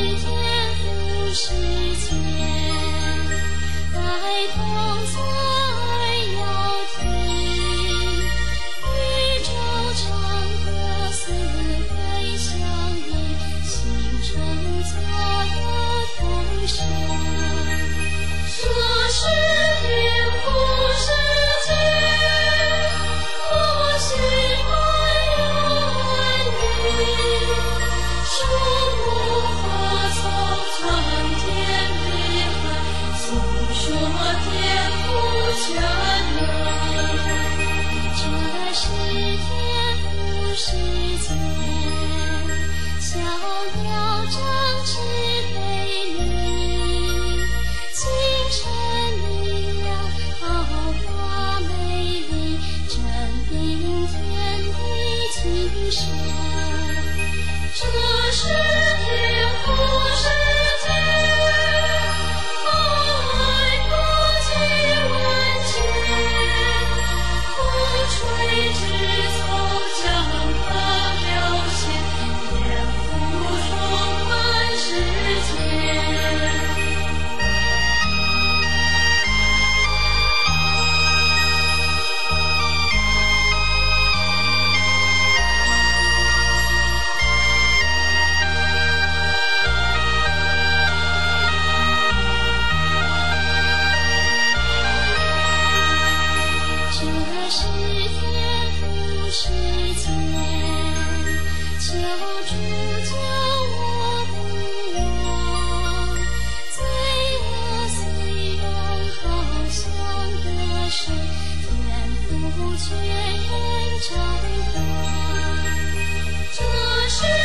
人如世间，百般在摇曳。宇宙长歌，四海相，星辰照样，丰收。生，这是天空。这是天父是天，求主救我不忘。罪恶虽然好像得胜，天父却人掌管。这是。